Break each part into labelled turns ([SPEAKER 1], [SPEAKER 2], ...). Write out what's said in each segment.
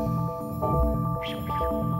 [SPEAKER 1] Thank you.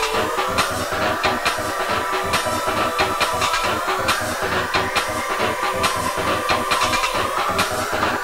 [SPEAKER 1] Thank